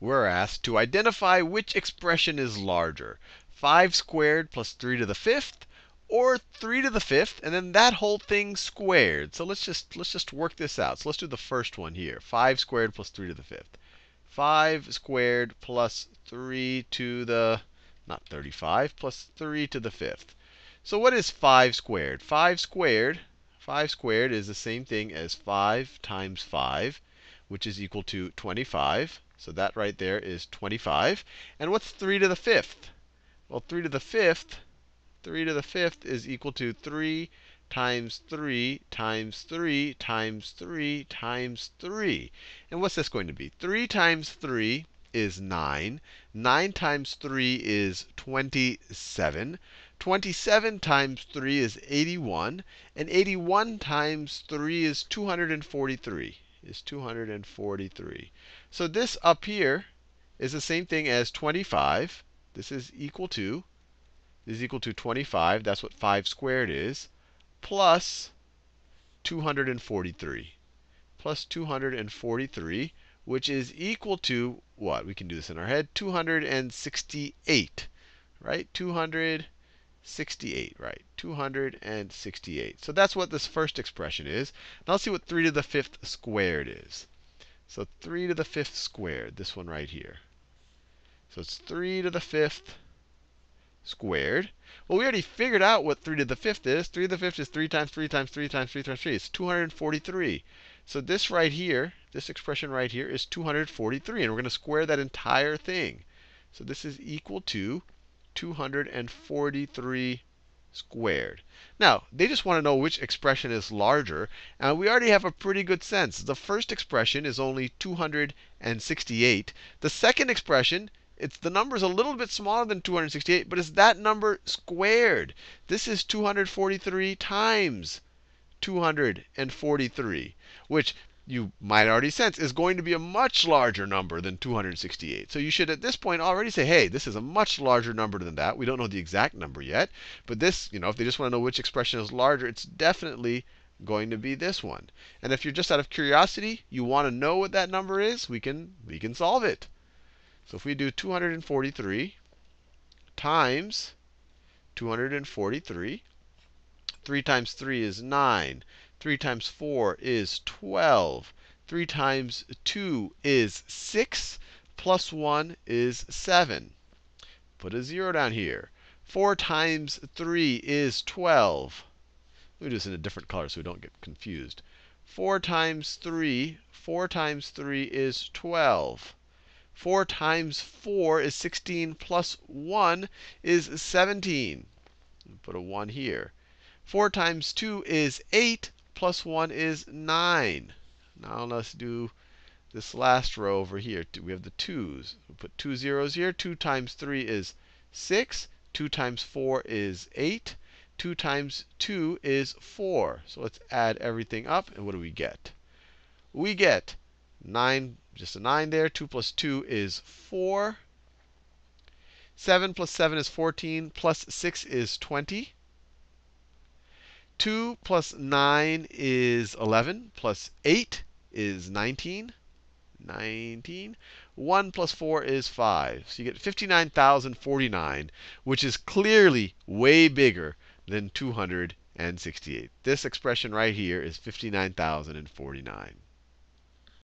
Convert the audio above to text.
we're asked to identify which expression is larger 5 squared plus 3 to the fifth, or 3 to the fifth, and then that whole thing squared. So let's just, let's just work this out. So let's do the first one here 5 squared plus 3 to the fifth. 5 squared plus 3 to the, not 35, plus 3 to the fifth. So what is 5 squared? 5 squared, 5 squared is the same thing as 5 times 5, which is equal to 25. So that right there is 25. And what's 3 to the fifth? Well, 3 to the fifth, 3 to the fifth is equal to 3 times 3 times 3 times 3 times 3. And what's this going to be? 3 times 3 is 9. 9 times 3 is 27. 27 times 3 is 81. And 81 times 3 is 243. Is 243. So this up here is the same thing as 25. This is equal to, this is equal to 25. That's what 5 squared is, plus 243. Plus 243, which is equal to what? We can do this in our head. 268, right? 268, right? 268. So that's what this first expression is. Now let's see what 3 to the fifth squared is. So 3 to the fifth squared, this one right here. So it's 3 to the fifth squared. Well, we already figured out what 3 to the fifth is. 3 to the fifth is 3 times 3 times 3 times 3 times 3. It's 243. So this right here, this expression right here is 243. And we're going to square that entire thing. So this is equal to 243 squared. Now, they just want to know which expression is larger. And we already have a pretty good sense. The first expression is only 268. The second expression, it's the number is a little bit smaller than 268, but it's that number squared. This is 243 times 243, which you might already sense is going to be a much larger number than 268. So you should at this point already say, hey, this is a much larger number than that. We don't know the exact number yet. But this, you know, if they just want to know which expression is larger, it's definitely going to be this one. And if you're just out of curiosity, you want to know what that number is, we can, we can solve it. So if we do 243 times 243, 3 times 3 is 9. 3 times 4 is 12. 3 times 2 is 6. Plus 1 is 7. Put a 0 down here. 4 times 3 is 12. Let me do this in a different color so we don't get confused. 4 times 3, 4 times 3 is 12. 4 times 4 is 16 plus 1 is 17. Put a 1 here. 4 times 2 is 8 plus 1 is 9. Now let's do this last row over here. We have the 2's. we put two zeros here. 2 times 3 is 6. 2 times 4 is 8. 2 times 2 is 4. So let's add everything up. And what do we get? We get 9, just a 9 there. 2 plus 2 is 4. 7 plus 7 is 14. Plus 6 is 20. 2 plus 9 is 11, plus 8 is 19. 19. 1 plus 4 is 5. So you get 59,049, which is clearly way bigger than 268. This expression right here is 59,049.